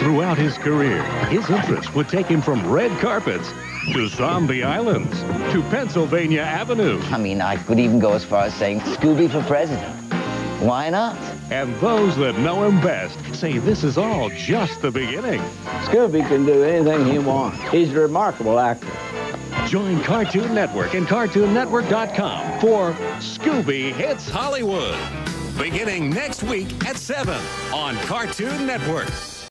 Throughout his career, his interests would take him from red carpets to Zombie Islands to Pennsylvania Avenue. I mean, I could even go as far as saying Scooby for president. Why not? And those that know him best say this is all just the beginning. Scooby can do anything he wants. He's a remarkable actor. Join Cartoon Network and CartoonNetwork.com for Scooby Hits Hollywood. Beginning next week at 7 on Cartoon Network.